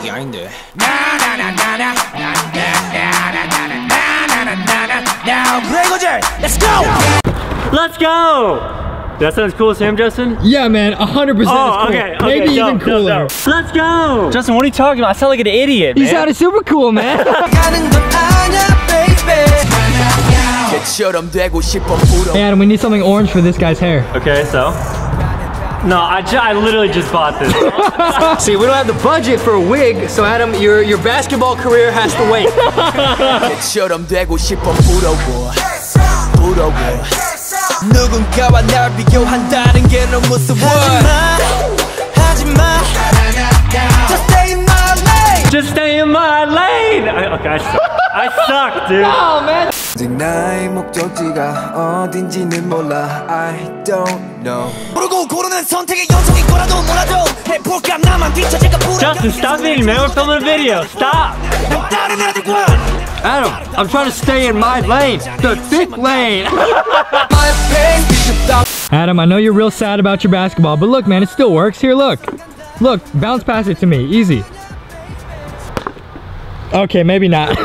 I ain't there. Now, Bregoger, let's go! Let's go! That sounds cool as him, Justin? Yeah, man, 100% oh, cool. okay, okay, Maybe dope, even cooler. Dope, dope. Let's go! Justin, what are you talking about? I sound like an idiot, You sounded super cool, man. Adam, we need something orange for this guy's hair. Okay, so? No, I, ju- I literally just bought this. See, we don't have the budget for a wig, so Adam, your your basketball career has to wait. 개처럼 되고 싶어 부러워. 부러워. 누군가와 날 비교한다는 게 너무 무서워. 하지마, 하지마. Just stay in my lane. just stay in my lane! I, okay, I suck. I suck, dude. oh, man. 아직 나의 목적지가 어딘지는 몰라 I don't know 모르고 고르는 선택의 연속인 거라도 몰라도 해볼까 나만 뒤처질까 Justin, stop eating, man. We're filming a video. Stop! 다른 애들과 Adam, I'm trying to stay in my lane, the thick lane. My pain 비춥다 Adam, I know you're real sad about your basketball, but look, man, it still works. Here, look. Look, bounce past it to me. Easy. Okay, maybe not.